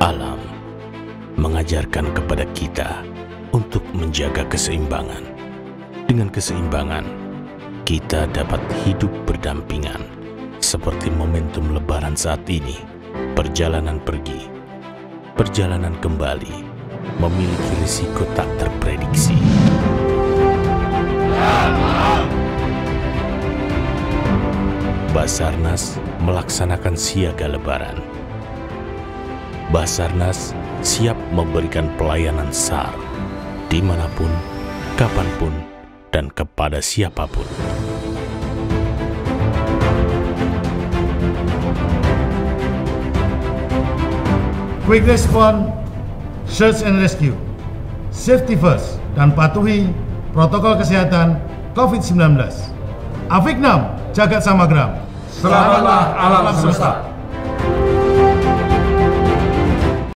Alam mengajarkan kepada kita untuk menjaga keseimbangan. Dengan keseimbangan, kita dapat hidup berdampingan, seperti momentum Lebaran saat ini. Perjalanan pergi, perjalanan kembali, memiliki risiko tak terprediksi. Basarnas melaksanakan siaga Lebaran. Basarnas siap memberikan pelayanan SAR di mana pun, kapan pun, dan kepada siapa pun. Quick Response, Search and Rescue, Safety First, dan patuhi protokol kesehatan COVID-19. Afiknam, jagat samagram. Selamatlah alam semesta.